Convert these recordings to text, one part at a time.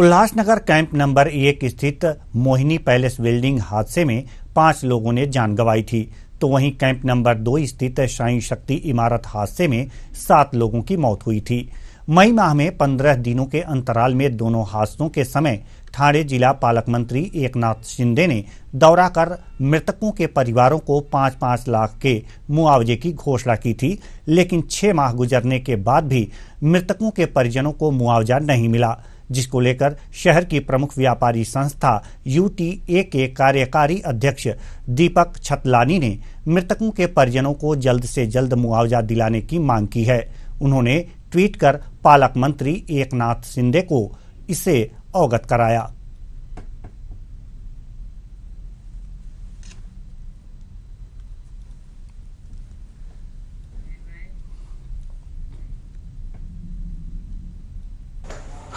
Ulhasnagar camp number एक स्थित Mohini palace building हादसे में पाँच लोगों ने जान गंवाई थी। तो वहीं कैंप नंबर दो स्थित साई शक्ति इमारत हादसे में सात लोगों की मौत हुई थी। मई माह में पंद्रह दिनों के अंतराल में दोनों हादसों के समय ठाणे जिला पालक मंत्री एकनाथ शिंदे ने दौरा कर मृतकों के परिवारों को पाँच पाँच लाख के मुआवजे की घोषणा की थी, लेकिन छह माह गुजरने के बाद भी मृतकों के परिजनों को मुआवजा नहीं मिला। जिसको लेकर शहर की प्रमुख व्यापारी संस्था यूटीए के कार्यकारी अध्यक्ष दीपक छतलानी ने मृतकों के परिजनों को जल्द से जल्द मुआवजा दिलाने की मांग की है। उन्होंने ट्वीट कर पालक मंत्री एकनाथ शिंदे को इसे अवगत कराया।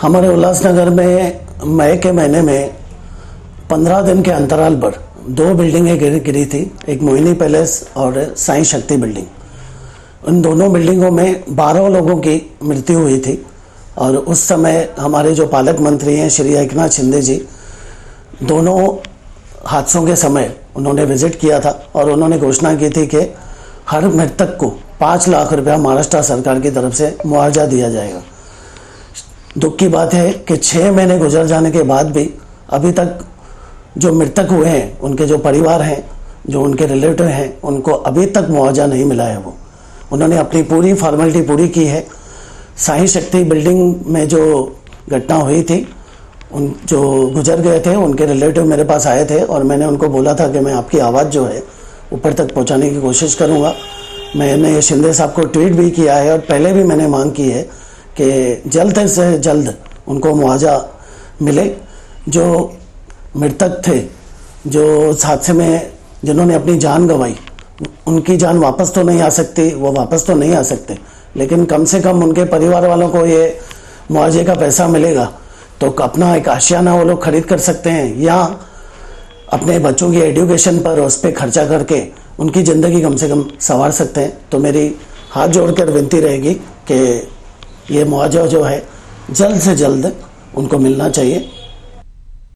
हमारे उल्लासनगर में मई के महीने में पंद्रह दिन के अंतराल पर दो बिल्डिंगें गिरी गिरी थी। एक मोहिनी पैलेस और साई शक्ति बिल्डिंग। उन दोनों बिल्डिंगों में बारह लोगों की मृत्यु हुई थी और उस समय हमारे जो पालक मंत्री हैं, श्री एकनाथ शिंदे जी, दोनों हादसों के समय उन्होंने विज़िट किया था और उन्होंने घोषणा की थी कि हर मृतक को पाँच लाख रुपया महाराष्ट्र सरकार की तरफ़ से मुआवजा दिया जाएगा। दुख की बात है कि छः महीने गुजर जाने के बाद भी अभी तक जो मृतक हुए हैं, उनके जो परिवार हैं, जो उनके रिलेटिव हैं, उनको अभी तक मुआवजा नहीं मिला है वो। उन्होंने अपनी पूरी फॉर्मेलिटी पूरी की है। साई शक्ति बिल्डिंग में जो घटना हुई थी, उन जो गुजर गए थे, उनके रिलेटिव मेरे पास आए थे और मैंने उनको बोला था कि मैं आपकी आवाज़ जो है, ऊपर तक पहुँचाने की कोशिश करूँगा। मैंने शिंदे साहब को ट्वीट भी किया है और पहले भी मैंने मांग की है कि जल्द से जल्द उनको मुआवजा मिले। जो मृतक थे, जो हादसे में जिन्होंने अपनी जान गंवाई, उनकी जान वापस तो नहीं आ सकती, वो वापस तो नहीं आ सकते। लेकिन कम से कम उनके परिवार वालों को ये मुआवजे का पैसा मिलेगा। तो अपना एक आशियाना वो लोग खरीद कर सकते हैं, या अपने बच्चों की एडुकेशन पर उस पर खर्चा करके उनकी ज़िंदगी कम से कम संवार सकते हैं। तो मेरी हाथ जोड़कर विनती रहेगी कि ये मुआवजा जो है जल्द से जल्द उनको मिलना चाहिए।